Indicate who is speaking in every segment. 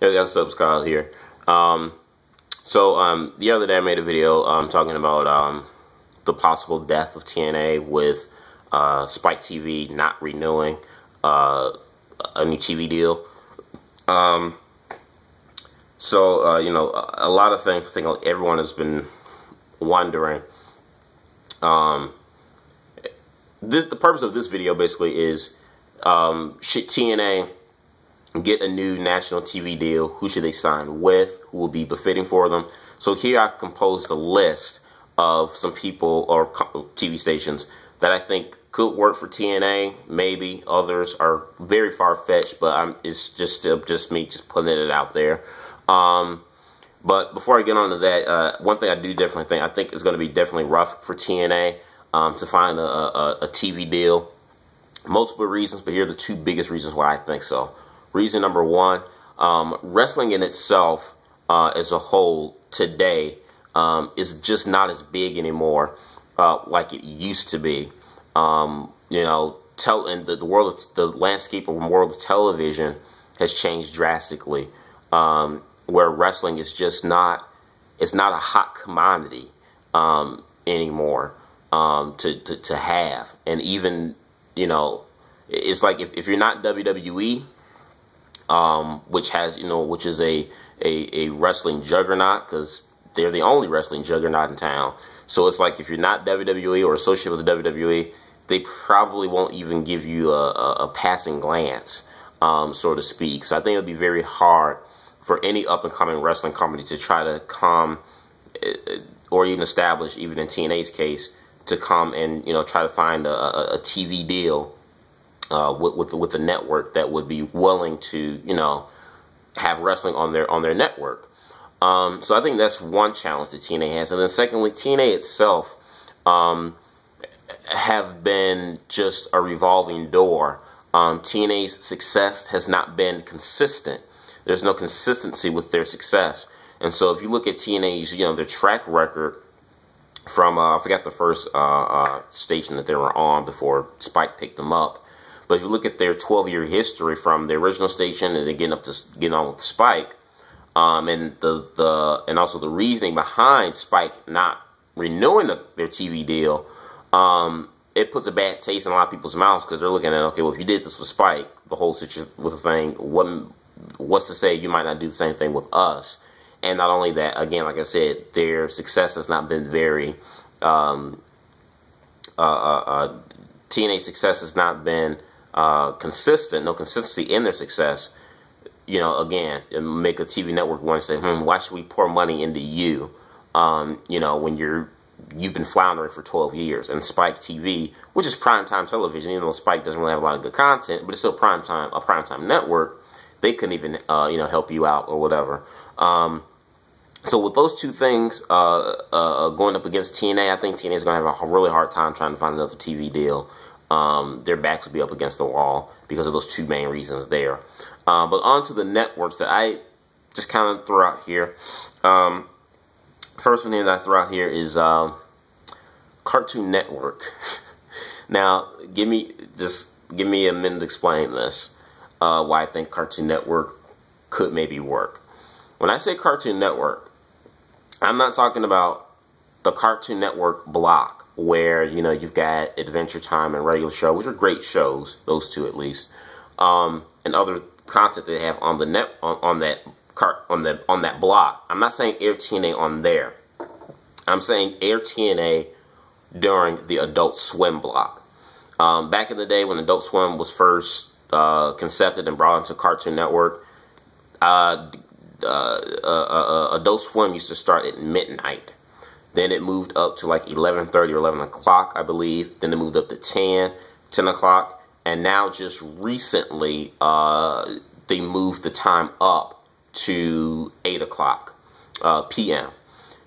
Speaker 1: Hey, what's up, Kyle here. Um, so um, the other day I made a video um, talking about um, the possible death of TNA with uh, Spike TV not renewing uh, a new TV deal. Um, so uh, you know, a, a, lot of things. I think everyone has been wondering. Um, this, the purpose of this video basically is um, should TNA get a new national TV deal? Who should they sign with? Who will be befitting for them? So here I composed a list of some people or TV stations that I think could work for TNA. Maybe others are very far fetched, but I'm, it's just just me just putting it out there. Um, but before I get on to that, uh, one thing I do definitely think I think is going to be definitely rough for TNA um, to find a, a, a TV deal. Multiple reasons, but here are the two biggest reasons why I think so. Reason number one, um, wrestling in itself uh, as a whole today um, is just not as big anymore uh, like it used to be. Um, you know, tell in the, the world, of, the landscape of world of television has changed drastically. Um, where wrestling is just not, it's not a hot commodity um, anymore um, to, to to have, and even you know, it's like if, if you're not WWE um, which has you know which is a a, a wrestling juggernaut because they're the only wrestling juggernaut in town. So it's like if you're not WWE or associated with the WWE, they probably won't even give you a, a, a passing glance, um, so to speak. So I think it'll be very hard for any up and coming wrestling company to try to come uh, or even establish, even in TNA's case, to come and you know try to find a, a TV deal uh, with with with a network that would be willing to you know have wrestling on their on their network. Um, so I think that's one challenge that TNA has, and then secondly, TNA itself um, have been just a revolving door. Um, TNA's success has not been consistent. There's no consistency with their success, and so if you look at TNA's, you know, their track record from uh, I forgot the first uh, uh, station that they were on before Spike picked them up. But if you look at their 12 year history from the original station and then getting up to getting on with Spike, um, and the the and also the reasoning behind Spike not renewing the, their TV deal, um, it puts a bad taste in a lot of people's mouths because they're looking at okay, well, if you did this with Spike, the whole situation with the thing, what what's to say you might not do the same thing with us? And not only that, again, like I said, their success has not been very. Um, uh, uh, uh, TNA success has not been uh, consistent, no consistency in their success, you know, again, make a TV network want to say, hmm, why should we pour money into you? Um, you know, when you're you've been floundering for 12 years, and Spike TV, which is primetime television, even though Spike doesn't really have a lot of good content, but it's still primetime, a primetime network. They couldn't even, uh, you know, help you out or whatever. Um, so with those two things uh, uh, going up against TNA, I think TNA is going to have a really hard time trying to find another TV deal um, their backs would be up against the wall because of those two main reasons there. Uh, but on to the networks that I just kind of throw out here. Um, first one that I throw out here is um, Cartoon Network. now, give me just give me a minute to explain this. Uh, why I think Cartoon Network could maybe work. When I say Cartoon Network, I'm not talking about the Cartoon Network block where you know you've got Adventure Time and Regular Show, which are great shows, those two at least, um, and other content they have on the net on, on that cart on that on that block. I'm not saying Air TNA on there. I'm saying Air TNA during the Adult Swim block. Um, back in the day when Adult Swim was first uh, concepted and brought into Cartoon Network, uh, uh, uh, uh Adult Swim used to start at midnight. Then it moved up to like 11.30 or 11 o'clock, I believe. Then it moved up to 10, 10 o'clock. And now just recently, uh, they moved the time up to 8 o'clock uh, p.m.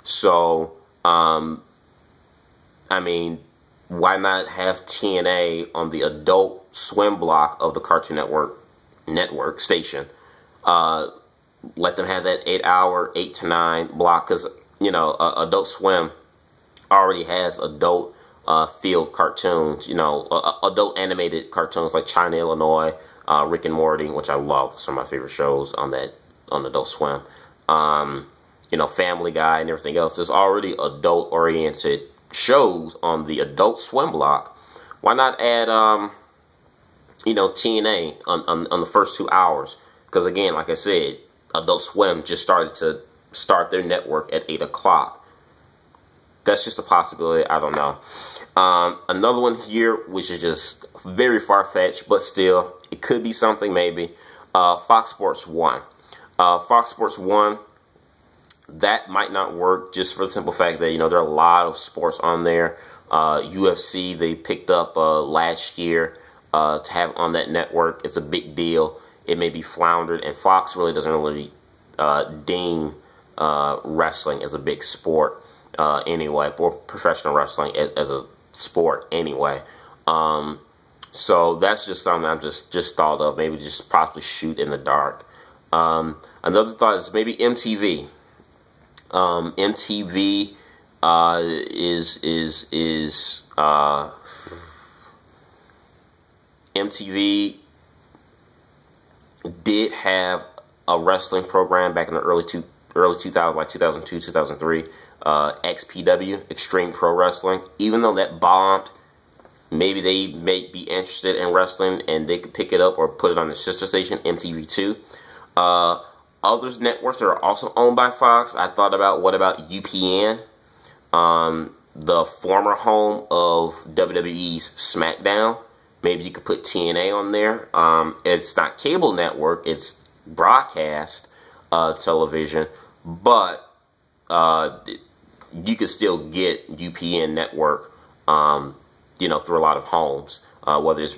Speaker 1: So, um, I mean, why not have TNA on the adult swim block of the Cartoon Network network station? Uh, let them have that eight hour, eight to nine block. Because you know, uh, Adult Swim already has adult uh, field cartoons, you know, uh, adult animated cartoons like China, Illinois, uh, Rick and Morty, which I love. Some of my favorite shows on that on Adult Swim. Um, you know, Family Guy and everything else. There's already adult oriented shows on the Adult Swim block. Why not add, um, you know, TNA on, on, on the first two hours? Because again, like I said, Adult Swim just started to start their network at 8 o'clock. That's just a possibility. I don't know. Um, another one here, which is just very far-fetched, but still, it could be something maybe. Uh, Fox Sports 1. Uh, Fox Sports 1, that might not work just for the simple fact that, you know, there are a lot of sports on there. Uh, UFC, they picked up uh, last year uh, to have on that network. It's a big deal. It may be floundered, and Fox really doesn't really uh, wrestling as a big sport anyway, or professional wrestling as, a sport anyway. Um, so that's just something I'm just just thought of. Maybe just probably shoot in the dark. Um, another thought is maybe MTV. Um, MTV uh, is is is uh, MTV did have a wrestling program back in the early two early 2000 like 2002 2003 uh, XPW, Extreme Pro Wrestling. Even though that bombed, maybe they may be interested in wrestling and they could pick it up or put it on the sister station, MTV2. Uh, others networks that are also owned by Fox, I thought about what about UPN, um, the former home of WWE's SmackDown. Maybe you could put TNA on there. Um, it's not cable network, it's broadcast uh, television, but uh, you can still get UPN network, um, you know, through a lot of homes, uh, whether it's,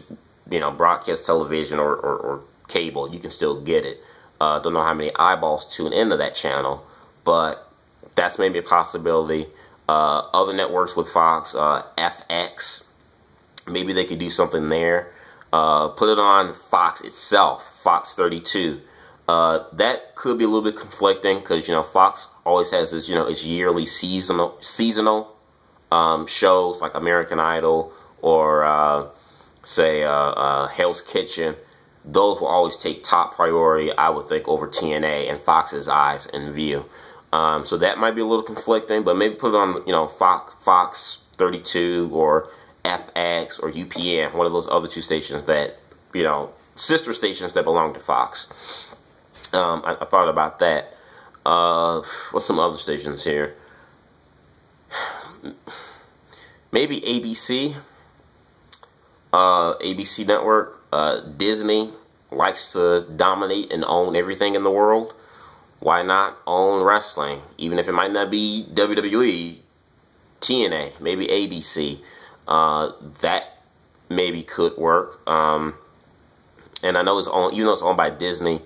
Speaker 1: you know, broadcast television or, or, or cable, you can still get it. Uh, don't know how many eyeballs tune into that channel, but that's maybe a possibility. Uh, other networks with Fox, uh, FX, maybe they could do something there. Uh, put it on Fox itself, Fox 32. Uh, that could be a little bit conflicting because, you know, Fox always has this, you know, its yearly seasonal seasonal um, shows like American Idol or uh, say uh, uh, Hell's Kitchen. Those will always take top priority, I would think, over TNA and Fox's eyes and view. Um, so that might be a little conflicting, but maybe put it on, you know, Fox, Fox 32 or FX or UPN, one of those other two stations that, you know, sister stations that belong to Fox. Um, I, I, thought about that. Uh, what's some other stations here? Maybe ABC. Uh, ABC Network. Uh, Disney likes to dominate and own everything in the world. Why not own wrestling? Even if it might not be WWE, TNA, maybe ABC. Uh, that maybe could work. Um, and I know it's owned, even though it's owned by Disney,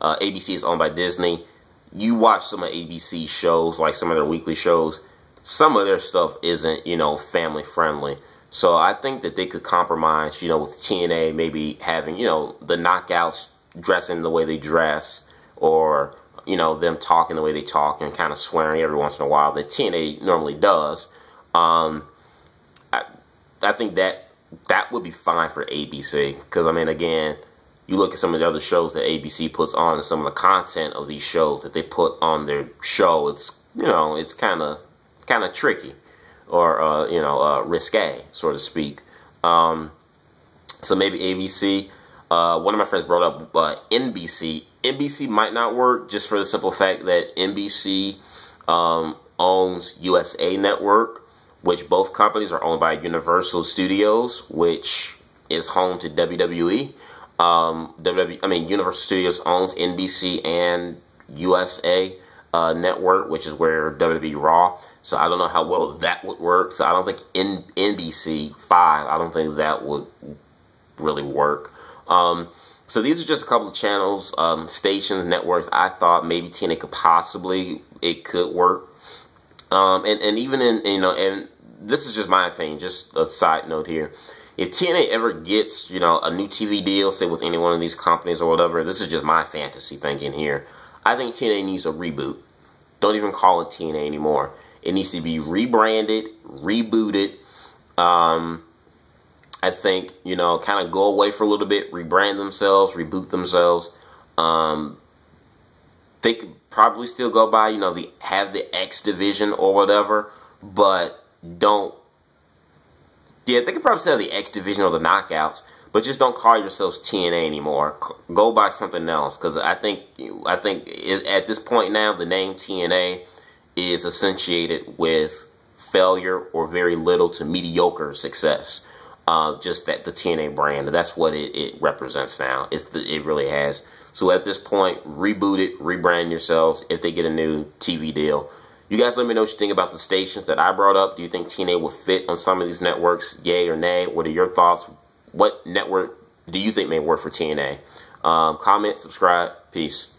Speaker 1: uh, ABC is owned by Disney you watch some of ABC shows, like some of their weekly shows, some of their stuff isn't, you know, family friendly. So I think that they could compromise, you know, with TNA maybe having, you know, the knockouts dressing the way they dress or, you know, them talking the way they talk and kind of swearing every once in a while that TNA normally does. Um, I, I think that that would be fine for ABC because, I mean, again, you look at some of the other shows that ABC puts on and some of the content of these shows that they put on their show, it's you know, it's kind of kind of tricky or uh, you know, uh, risque, so to speak. Um, so maybe ABC. Uh, one of my friends brought up uh, NBC. NBC might not work just for the simple fact that NBC um, owns USA Network, which both companies are owned by Universal Studios, which is home to WWE. Um, WWE, I mean, Universal Studios owns NBC and USA uh, Network, which is where WWE Raw. So I don't know how well that would work. So I don't think in NBC five, I don't think that would really work. Um, so these are just a couple of channels, um, stations, networks. I thought maybe TNA could possibly it could work. Um, and and even in you know, and this is just my opinion. Just a side note here if TNA ever gets, you know, a new TV deal, say with any one of these companies or whatever, this is just my fantasy thinking here. I think TNA needs a reboot. Don't even call it TNA anymore. It needs to be rebranded, rebooted. Um, I think, you know, kind of go away for a little bit, rebrand themselves, reboot themselves. Um, they could probably still go by, you know, the have the X division or whatever, but don't. Yeah, they could probably sell the X division or the knockouts, but just don't call yourselves TNA anymore. Go by something else because I think I think at this point now the name TNA is associated with failure or very little to mediocre success. Uh, just that the TNA brand, that's what it, it represents now. It's the, it really has. So at this point, reboot it, rebrand yourselves if they get a new TV deal. You guys let me know what you think about the stations that I brought up. Do you think TNA will fit on some of these networks? Yay or nay? What are your thoughts? What network do you think may work for TNA? Um, comment, subscribe. Peace.